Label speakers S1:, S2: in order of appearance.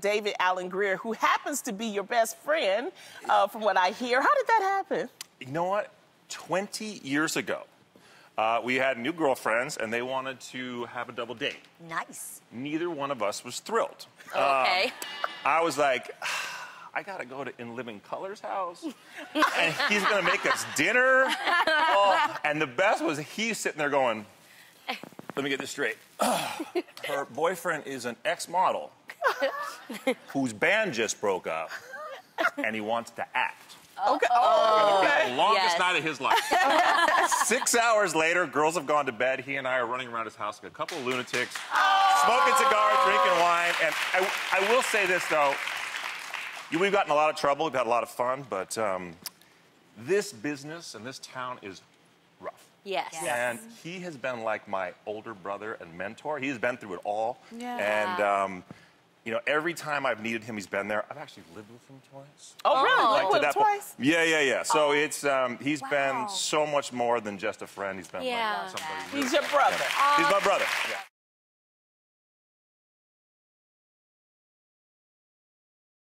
S1: David Alan Grier, who happens to be your best friend, uh, from what I hear. How did that happen?
S2: You know what? 20 years ago, uh, we had new girlfriends and they wanted to have a double date.
S3: Nice.
S2: Neither one of us was thrilled.
S3: Okay.
S2: Um, I was like, I gotta go to In Living Color's house, and he's gonna make us dinner. Oh, and the best was he's sitting there going, "Let me get this straight. Her boyfriend is an ex-model whose band just broke up, and he wants to act."
S1: Okay. Oh, okay.
S2: The longest
S3: Yes.
S2: night of his life. Six hours later, girls have gone to bed. He and I are running around his house like a couple of lunatics, smoking cigars, drinking wine. And I, I will say this, though. You- We've gotten a lot of trouble. We've had a lot of fun. But um, this business and this town is rough.
S3: Yes.
S2: And he has been like my older brother and mentor. He's been through it all.
S1: Yeah.
S2: And, um, you know, every time I've needed him, he's been there. I've actually lived with him twice.
S1: Oh, really?
S3: Oh.
S1: Like
S2: to
S1: with
S2: that
S1: twice?
S2: Yeah, yeah, yeah. So it's um, he's
S3: Wow.
S2: been so much more than just a friend. He's been
S3: Yeah.
S2: like somebody.
S1: He's your brother.
S2: He's my brother. Yeah.